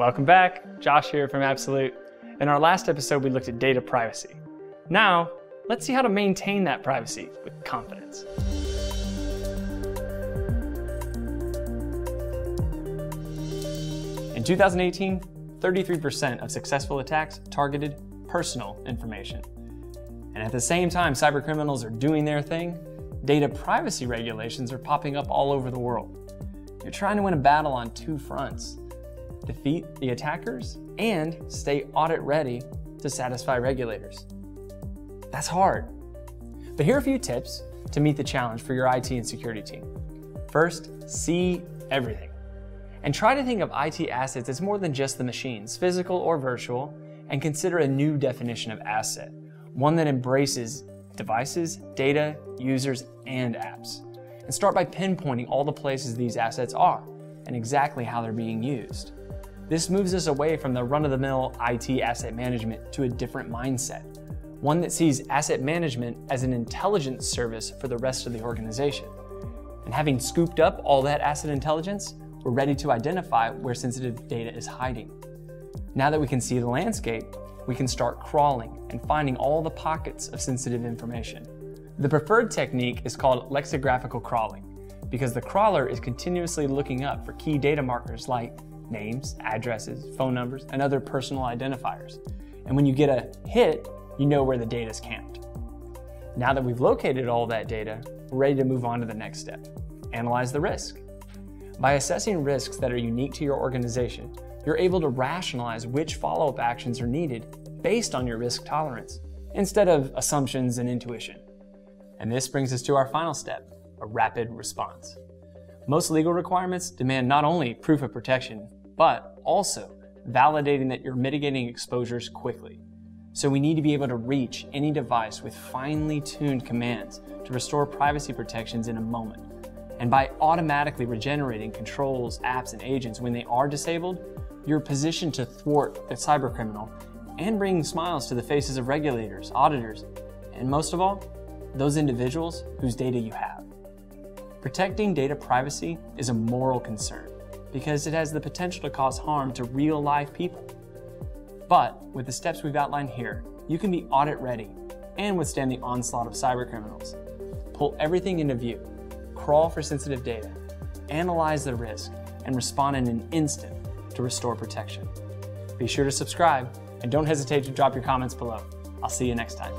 Welcome back. Josh here from Absolute. In our last episode, we looked at data privacy. Now, let's see how to maintain that privacy with confidence. In 2018, 33% of successful attacks targeted personal information. And at the same time, cybercriminals are doing their thing, data privacy regulations are popping up all over the world. You're trying to win a battle on two fronts defeat the attackers and stay audit ready to satisfy regulators. That's hard. But here are a few tips to meet the challenge for your IT and security team. First, see everything. And try to think of IT assets as more than just the machines, physical or virtual, and consider a new definition of asset, one that embraces devices, data, users, and apps. And start by pinpointing all the places these assets are and exactly how they're being used. This moves us away from the run of the mill IT asset management to a different mindset, one that sees asset management as an intelligence service for the rest of the organization. And having scooped up all that asset intelligence, we're ready to identify where sensitive data is hiding. Now that we can see the landscape, we can start crawling and finding all the pockets of sensitive information. The preferred technique is called lexicographical crawling because the crawler is continuously looking up for key data markers like names, addresses, phone numbers, and other personal identifiers. And when you get a hit, you know where the data is camped. Now that we've located all that data, we're ready to move on to the next step analyze the risk. By assessing risks that are unique to your organization, you're able to rationalize which follow up actions are needed based on your risk tolerance, instead of assumptions and intuition. And this brings us to our final step a rapid response. Most legal requirements demand not only proof of protection, but also validating that you're mitigating exposures quickly. So we need to be able to reach any device with finely tuned commands to restore privacy protections in a moment. And by automatically regenerating controls, apps, and agents when they are disabled, you're positioned to thwart the cybercriminal and bring smiles to the faces of regulators, auditors, and most of all, those individuals whose data you have. Protecting data privacy is a moral concern because it has the potential to cause harm to real live people. But with the steps we've outlined here, you can be audit ready and withstand the onslaught of cybercriminals. Pull everything into view, crawl for sensitive data, analyze the risk, and respond in an instant to restore protection. Be sure to subscribe and don't hesitate to drop your comments below. I'll see you next time.